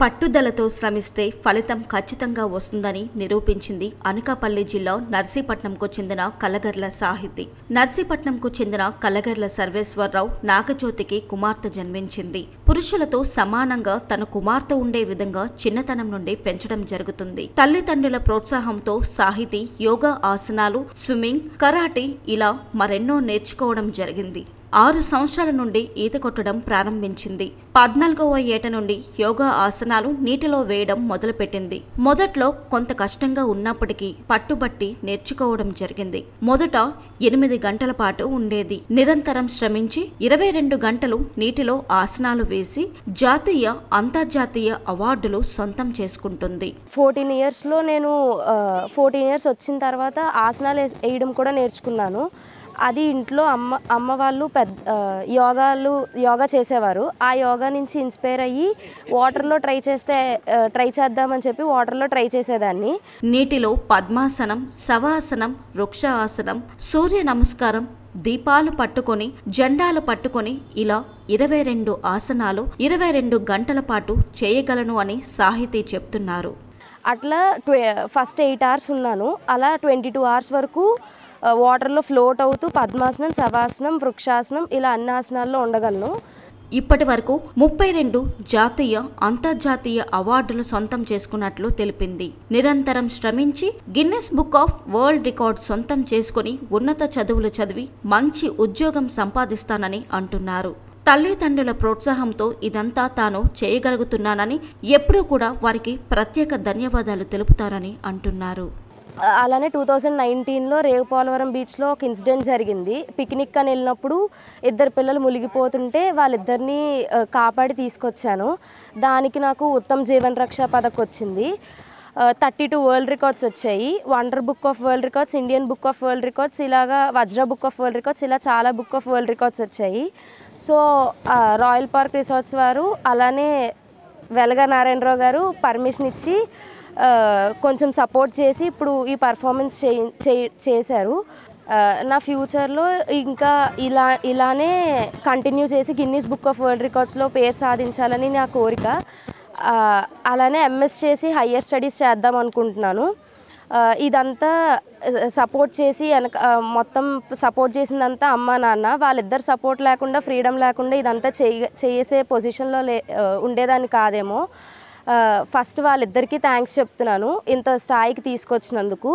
పట్టుదలతో శ్రమిస్తే ఫలితం ఖచ్చితంగా వస్తుందని నిరూపించింది అనకాపల్లి జిల్లా నర్సీపట్నంకు చెందిన కలగర్ల సాహితి. నర్సీపట్నంకు చెందిన కలగర్ల సర్వేశ్వరరావు నాగజ్యోతికి కుమార్తె జన్మించింది. పురుషులతో సమానంగా తన కుమార్తె ఉండే విధంగా చిన్నతనం నుండి పెంచడం జరుగుతుంది. తల్లిదండ్రుల ప్రోత్సాహంతో సాహితీ యోగా ఆసనాలు స్విమ్మింగ్ కరాటే ఇలా మరెన్నో నేర్చుకోవడం జరిగింది. ఆరు సంవత్సరాల నుండి ఈత కొట్టడం ప్రారంభించింది. పద్నాలుగవ ఏట నుండి యోగా ఆసనాలు నీటిలో వేయడం మొదలుపెట్టింది. మొదట్లో కొంత కష్టంగా ఉన్నప్పటికీ పట్టుబట్టి నేర్చుకోవడం జరిగింది. మొదట ఎనిమిది గంటల పాటు ఉండేది. నిరంతరం శ్రమించి ఇరవై రెండు గంటలు నీటిలో ఆసనాలు వేసి జాతీయ అంతర్జాతీయ అవార్డులు సొంతం చేసుకుంటుంది. ఫోర్టీన్ ఇయర్స్లో నేను ఫోర్టీన్ ఇయర్స్ వచ్చిన తర్వాత ఆసనాలు వేయడం కూడా నేర్చుకున్నాను. అది ఇంట్లో అమ్మ అమ్మ వాళ్ళు పెద్ద యోగాలు యోగా చేసేవారు. ఆ యోగా నుంచి ఇన్స్పైర్ అయ్యి వాటర్లో ట్రై చేస్తే ట్రై చేద్దామని చెప్పి వాటర్లో ట్రై చేసేదాన్ని. నీటిలో పద్మాసనం శవాసనం వృక్షాసనం సూర్య నమస్కారం దీపాలు పట్టుకొని జెండాలు పట్టుకొని ఇలా ఇరవై రెండు ఆసనాలు ఇరవై రెండు గంటల పాటు చేయగలను అని సాహితీ చెప్తున్నారు. అట్లా ట్వే ఫస్ట్ ఎయిట్ అవర్స్ ఉన్నాను. అలా ట్వంటీ టూ అవర్స్ వరకు వాటర్లో ఫ్లోట్ అవుతూ పద్మాసనం శవాసనం వృక్షాసనం ఇలా అన్ని ఆసనాల్లో ఉండగలను. ఇప్పటి వరకు ముప్పై రెండు జాతీయ అంతర్జాతీయ అవార్డులు సొంతం చేసుకున్నట్లు తెలిపింది. నిరంతరం శ్రమించి Guinness book of world record సొంతం చేసుకుని ఉన్నత చదువులు చదివి మంచి ఉద్యోగం సంపాదిస్తానని అంటున్నారు. తల్లిదండ్రుల ప్రోత్సాహంతో ఇదంతా తాను చేయగలుగుతున్నానని ఎప్పుడూ కూడా వారికి ప్రత్యేక ధన్యవాదాలు తెలుపుతారని అంటున్నారు. అలానే టూ థౌజండ్ నైన్టీన్లో రేవు పోలవరం బీచ్లో ఒక ఇన్సిడెంట్ జరిగింది. పిక్నిక్ అని వెళ్ళినప్పుడు ఇద్దరు పిల్లలు మునిగిపోతుంటే వాళ్ళిద్దరిని కాపాడి తీసుకొచ్చాను. దానికి నాకు ఉత్తమ్ జీవన్ రక్ష పథక్ వచ్చింది. థర్టీ టూ వరల్డ్ రికార్డ్స్ వచ్చాయి. Wonder book of world records Indian book of world records ఇలాగా Vajra book of world records ఇలా చాలా బుక్ ఆఫ్ వరల్డ్ రికార్డ్స్ వచ్చాయి. సో రాయల్ పార్క్ రిసార్ట్స్ వారు అలానే వెలగ నారాయణరావు గారు పర్మిషన్ ఇచ్చి కొంచెం సపోర్ట్ చేసి ఇప్పుడు ఈ పర్ఫార్మెన్స్ చేశారు. నా ఫ్యూచర్లో ఇంకా ఇలా ఇలానే కంటిన్యూ చేసి గిన్నీస్ బుక్ ఆఫ్ వరల్డ్ రికార్డ్స్లో పేరు సాధించాలని నా కోరిక. అలానే ఎంఎస్ చేసి హయ్యర్ స్టడీస్ చేద్దాం అనుకుంటున్నాను. ఇదంతా సపోర్ట్ చేసి వెనక మొత్తం సపోర్ట్ చేసిందంతా అమ్మ నాన్న. వాళ్ళిద్దరు సపోర్ట్ లేకుండా ఫ్రీడమ్ లేకుండా ఇదంతా చేయ చేసే పొజిషన్లో లే ఉండేదాన్ని కాదేమో. ఫస్ట్ వాళ్ళిద్దరికీ థ్యాంక్స్ చెప్తున్నాను. ఇంత స్థాయికి తీసుకొచ్చినందుకు.